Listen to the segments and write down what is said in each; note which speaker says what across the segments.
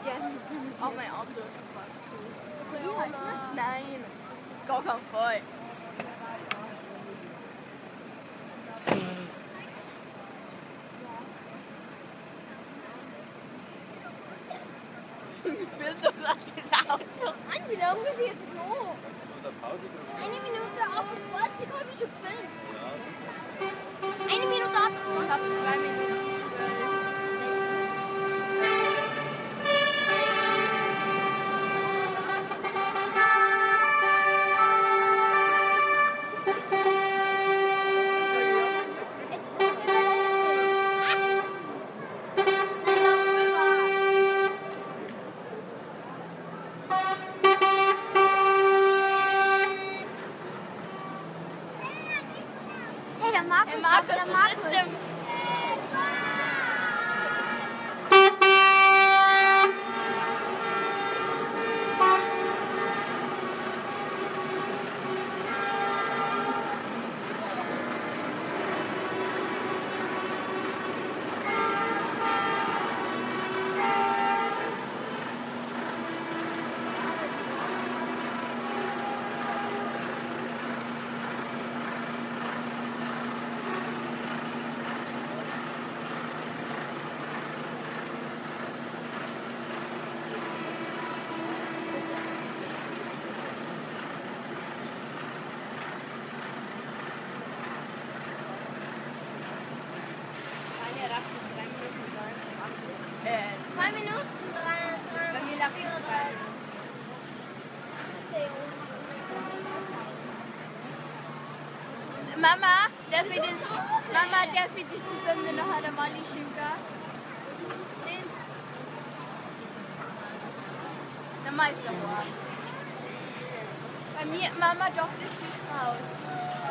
Speaker 1: sterben.
Speaker 2: Auch mein Auto ist fast cool.
Speaker 1: Soll ich halt, ne?
Speaker 2: Nein, gar kein Fall. Ich bin doch gerade das Auto.
Speaker 1: Mann, wie lange ist jetzt noch? Eine Minute 28 habe ich schon gefilmt.
Speaker 3: Ja.
Speaker 1: Eine Minute
Speaker 2: Ich
Speaker 1: 28. der Markus,
Speaker 2: sitzt im darf ich Mama, darf ich das Gesunde noch einmal schicken? Den? Der Meister war. Bei mir, Mama, doch, das geht raus.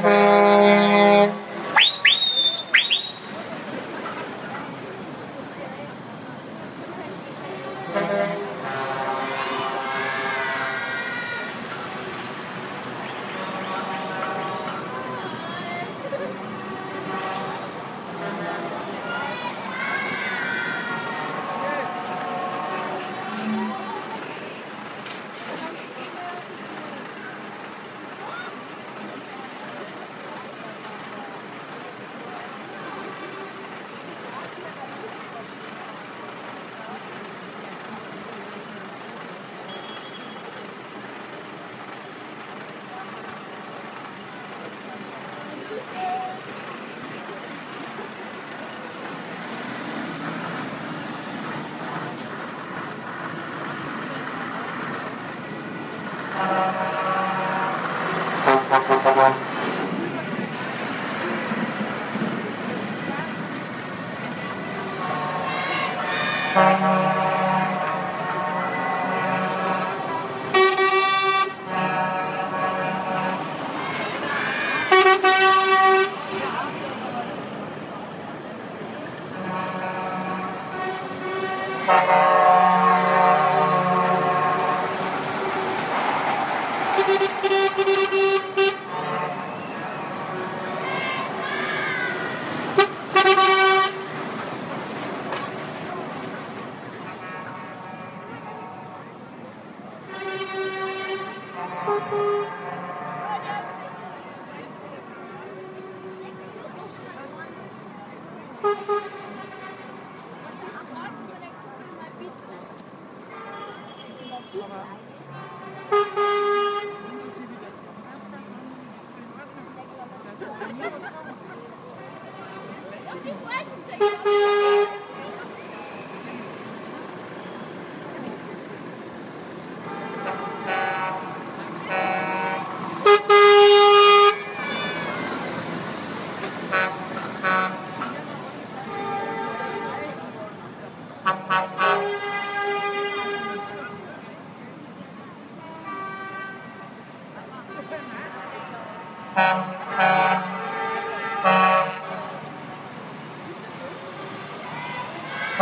Speaker 2: baby.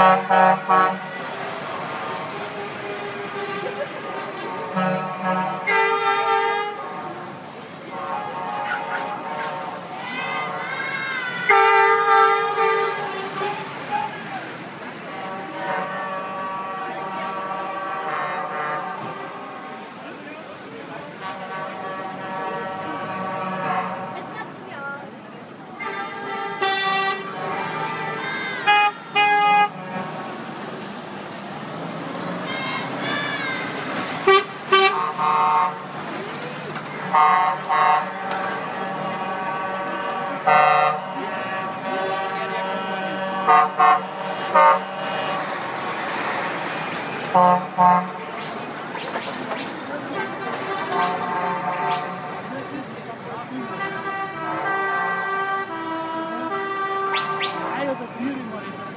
Speaker 1: Ha ha ha.
Speaker 2: Mama,